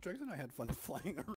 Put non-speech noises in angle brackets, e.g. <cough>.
Dregs and I had fun <laughs> flying around.